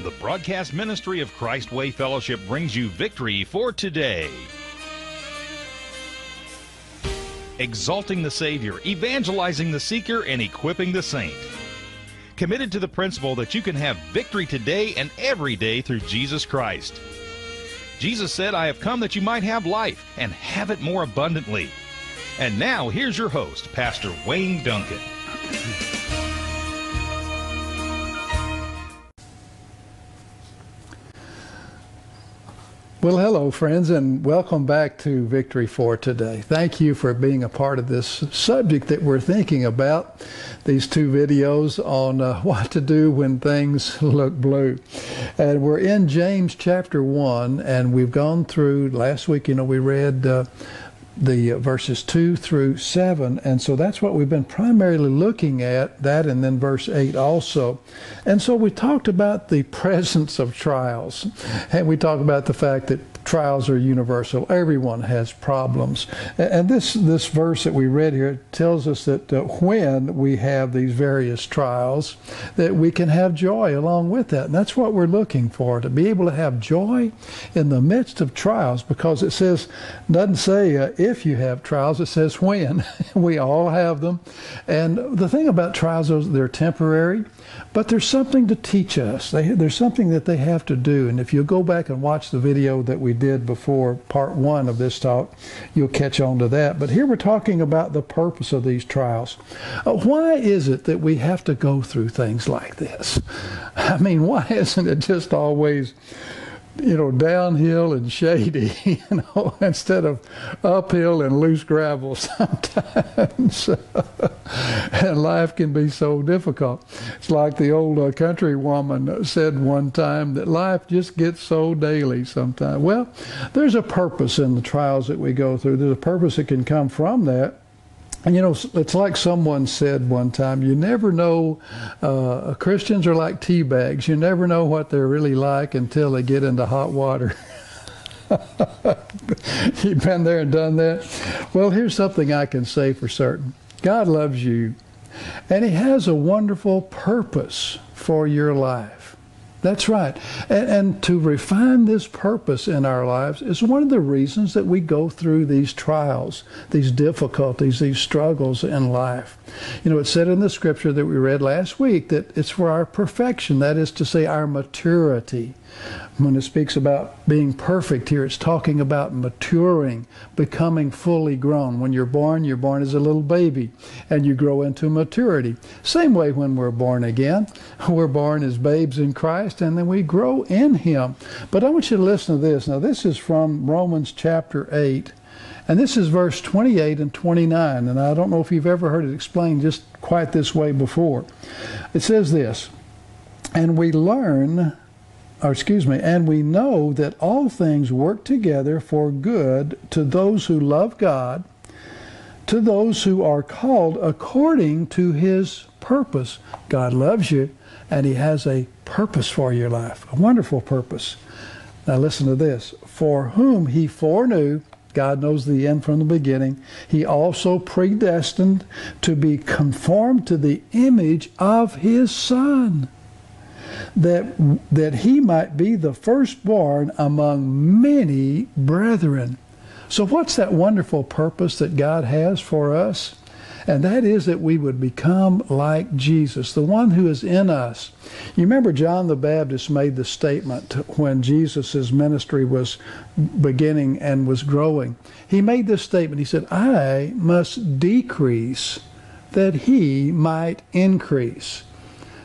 The broadcast ministry of Christ Way Fellowship brings you victory for today. Exalting the Savior, evangelizing the seeker, and equipping the saint. Committed to the principle that you can have victory today and every day through Jesus Christ. Jesus said, I have come that you might have life and have it more abundantly. And now, here's your host, Pastor Wayne Duncan. Well, hello, friends, and welcome back to Victory for today. Thank you for being a part of this subject that we're thinking about. These two videos on uh, what to do when things look blue. And we're in James chapter 1, and we've gone through, last week, you know, we read. Uh, the uh, verses 2 through 7. And so that's what we've been primarily looking at, that and then verse 8 also. And so we talked about the presence of trials. And we talked about the fact that trials are universal. Everyone has problems. And this, this verse that we read here tells us that uh, when we have these various trials, that we can have joy along with that. And that's what we're looking for, to be able to have joy in the midst of trials, because it says, doesn't say uh, if you have trials, it says when. we all have them. And the thing about trials is they're temporary. But there's something to teach us. They, there's something that they have to do. And if you go back and watch the video that we did before part one of this talk, you'll catch on to that. But here we're talking about the purpose of these trials. Uh, why is it that we have to go through things like this? I mean, why isn't it just always you know, downhill and shady, you know, instead of uphill and loose gravel sometimes. and life can be so difficult. It's like the old uh, country woman said one time that life just gets so daily sometimes. Well, there's a purpose in the trials that we go through. There's a purpose that can come from that. And you know, it's like someone said one time, you never know, uh, Christians are like tea bags. You never know what they're really like until they get into hot water. You've been there and done that? Well, here's something I can say for certain God loves you, and He has a wonderful purpose for your life. That's right. And, and, to refine this purpose in our lives is one of the reasons that we go through these trials, these difficulties, these struggles in life. You know, it said in the scripture that we read last week that it's for our perfection, that is to say, our maturity. When it speaks about being perfect here, it's talking about maturing, becoming fully grown. When you're born, you're born as a little baby and you grow into maturity. Same way when we're born again. We're born as babes in Christ and then we grow in Him. But I want you to listen to this. Now, this is from Romans chapter 8. And this is verse 28 and 29. And I don't know if you've ever heard it explained just quite this way before. It says this And we learn or excuse me, and we know that all things work together for good to those who love God, to those who are called according to his purpose. God loves you, and he has a purpose for your life, a wonderful purpose. Now listen to this. For whom he foreknew, God knows the end from the beginning, he also predestined to be conformed to the image of his Son that, that he might be the firstborn among many brethren. So, what's that wonderful purpose that God has for us? And that is that we would become like Jesus, the one who is in us. You remember John the Baptist made the statement when Jesus' ministry was beginning and was growing. He made this statement. He said, I must decrease that he might increase.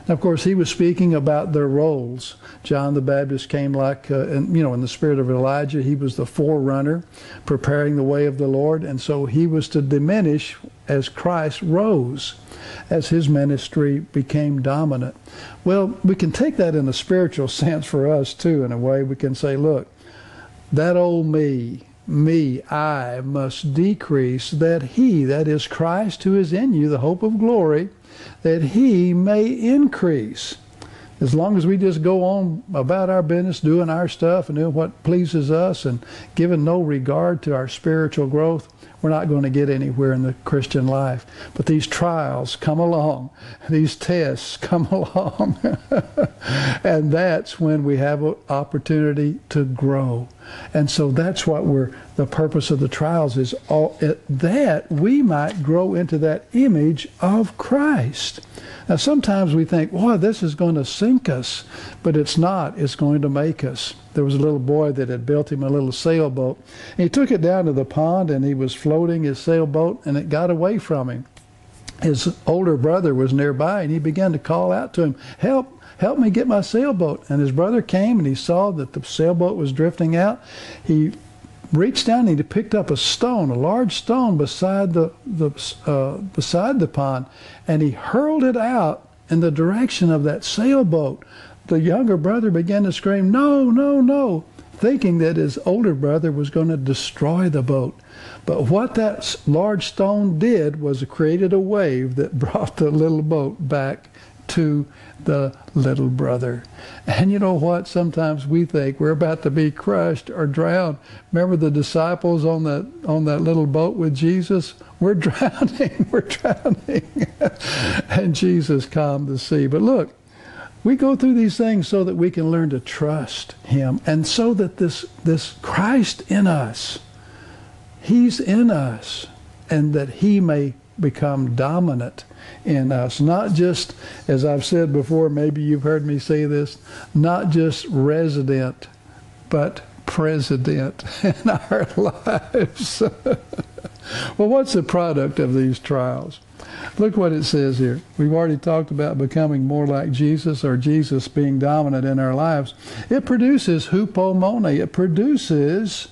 Of course, he was speaking about their roles. John the Baptist came like, uh, in, you know, in the spirit of Elijah. He was the forerunner, preparing the way of the Lord, and so he was to diminish as Christ rose, as his ministry became dominant. Well, we can take that in a spiritual sense for us too. In a way, we can say, look, that old me, me, I must decrease, that he, that is Christ who is in you, the hope of glory that he may increase. As long as we just go on about our business, doing our stuff and doing what pleases us and giving no regard to our spiritual growth, we're not going to get anywhere in the Christian life. But these trials come along, these tests come along, and that's when we have an opportunity to grow. And so that's what we're, the purpose of the trials is all, that we might grow into that image of Christ. Now, sometimes we think, boy, this is going to sink us, but it's not. It's going to make us. There was a little boy that had built him a little sailboat. And he took it down to the pond and he was floating his sailboat and it got away from him. His older brother was nearby and he began to call out to him, Help, help me get my sailboat. And his brother came and he saw that the sailboat was drifting out. He reached down and he picked up a stone, a large stone beside the, the uh, beside the pond, and he hurled it out in the direction of that sailboat. The younger brother began to scream, "No, no, no!" thinking that his older brother was going to destroy the boat. But what that large stone did was created a wave that brought the little boat back to the little brother. And you know what? Sometimes we think we're about to be crushed or drowned. Remember the disciples on that on that little boat with Jesus? We're drowning. We're drowning. and Jesus calmed the sea. But look, we go through these things so that we can learn to trust him and so that this this Christ in us he's in us and that he may become dominant in us. Not just, as I've said before, maybe you've heard me say this, not just resident, but president in our lives. well, what's the product of these trials? Look what it says here. We've already talked about becoming more like Jesus or Jesus being dominant in our lives. It produces hupomone. It produces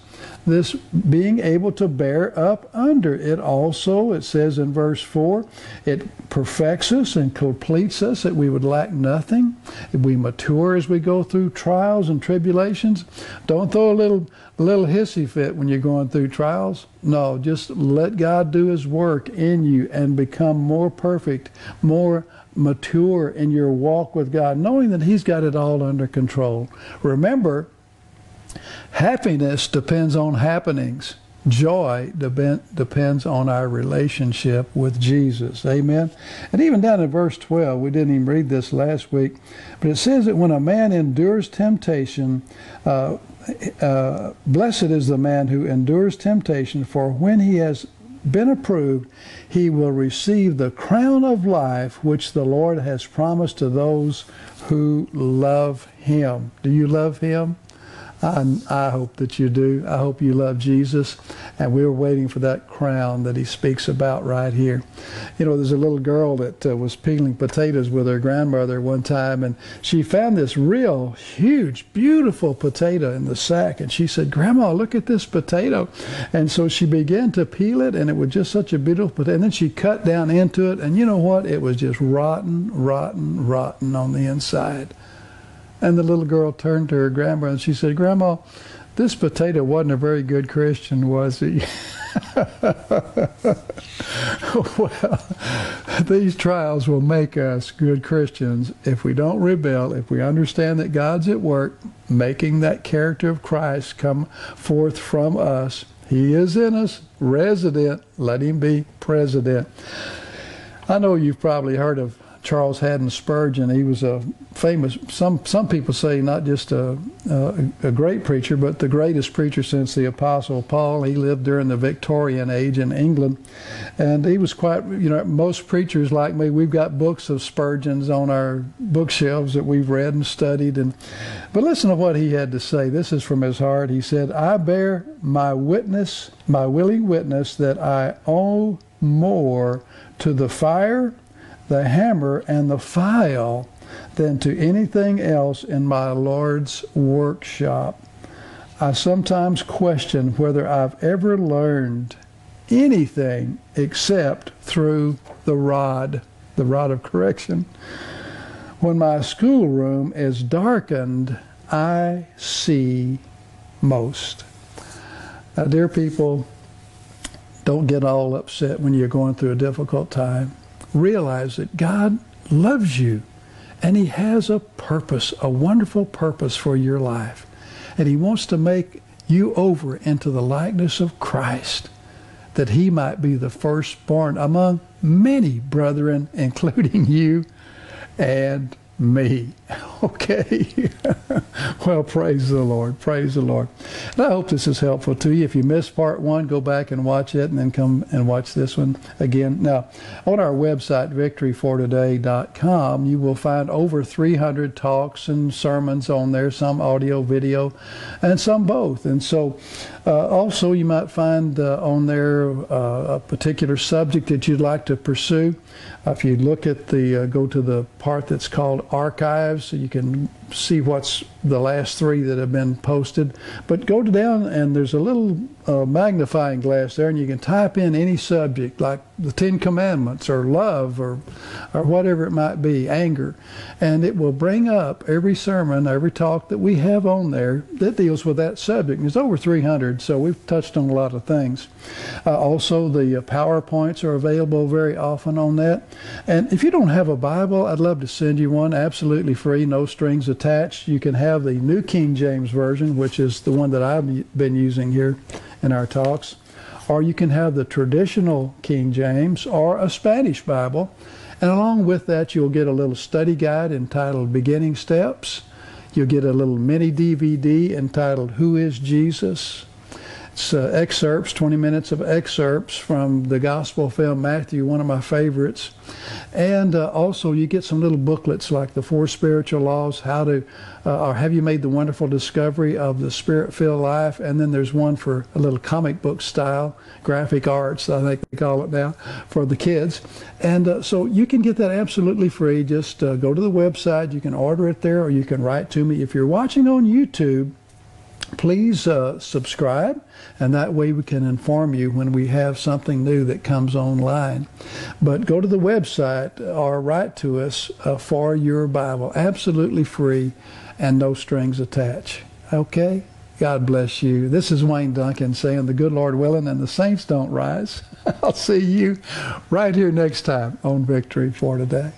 this being able to bear up under. It also, it says in verse 4, it perfects us and completes us that we would lack nothing. We mature as we go through trials and tribulations. Don't throw a little little hissy fit when you're going through trials. No, just let God do his work in you and become more perfect, more mature in your walk with God, knowing that he's got it all under control. Remember, Happiness depends on happenings. Joy depends on our relationship with Jesus. Amen. And even down in verse 12, we didn't even read this last week, but it says that when a man endures temptation, uh, uh, blessed is the man who endures temptation, for when he has been approved, he will receive the crown of life which the Lord has promised to those who love him. Do you love him? I, I hope that you do. I hope you love Jesus. And we are waiting for that crown that he speaks about right here. You know, there's a little girl that uh, was peeling potatoes with her grandmother one time, and she found this real huge, beautiful potato in the sack. And she said, Grandma, look at this potato. And so she began to peel it, and it was just such a beautiful potato. And then she cut down into it, and you know what? It was just rotten, rotten, rotten on the inside. And the little girl turned to her grandma and she said, Grandma, this potato wasn't a very good Christian, was he? well, these trials will make us good Christians if we don't rebel, if we understand that God's at work making that character of Christ come forth from us. He is in us, resident. Let him be president. I know you've probably heard of Charles Haddon Spurgeon. He was a famous. Some some people say not just a, a, a great preacher, but the greatest preacher since the Apostle Paul. He lived during the Victorian age in England, and he was quite. You know, most preachers like me, we've got books of Spurgeon's on our bookshelves that we've read and studied. And but listen to what he had to say. This is from his heart. He said, "I bear my witness, my willing witness, that I owe more to the fire." The hammer and the file than to anything else in my Lord's workshop. I sometimes question whether I've ever learned anything except through the rod, the rod of correction. When my schoolroom is darkened, I see most. Now, dear people, don't get all upset when you're going through a difficult time realize that God loves you and He has a purpose, a wonderful purpose for your life. And He wants to make you over into the likeness of Christ. that he might be the firstborn among many brethren, including you and me. Okay. well, praise the Lord. Praise the Lord. And I hope this is helpful to you. If you missed part one, go back and watch it and then come and watch this one again. Now, on our website, victoryfortoday.com, you will find over 300 talks and sermons on there, some audio, video, and some both. And so, uh, also, you might find uh, on there uh, a particular subject that you'd like to pursue. If you look at the, uh, go to the part that's called archives, so you can see what's the last three that have been posted. But go down and there's a little uh, magnifying glass there, and you can type in any subject like the Ten Commandments or love or or whatever it might be, anger, and it will bring up every sermon, every talk that we have on there that deals with that subject. There's over 300, so we've touched on a lot of things. Uh, also, the uh, PowerPoints are available very often on that. And if you don't have a Bible, I'd love to send you one absolutely free, no strings attached. You can have the New King James Version, which is the one that I've been using here in our talks, or you can have the traditional King James or a Spanish Bible. And along with that, you'll get a little study guide entitled Beginning Steps. You'll get a little mini DVD entitled Who is Jesus? Uh, excerpts, 20 minutes of excerpts from the gospel film Matthew, one of my favorites. And uh, also, you get some little booklets like the Four Spiritual Laws, How to, uh, or Have You Made the Wonderful Discovery of the Spirit Filled Life? And then there's one for a little comic book style, graphic arts, I think they call it now, for the kids. And uh, so you can get that absolutely free. Just uh, go to the website, you can order it there, or you can write to me. If you're watching on YouTube, please uh, subscribe, and that way we can inform you when we have something new that comes online. But go to the website or write to us uh, for your Bible, absolutely free and no strings attached. Okay? God bless you. This is Wayne Duncan saying, The good Lord willing, and the saints don't rise. I'll see you right here next time on Victory for Today.